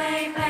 Bye may.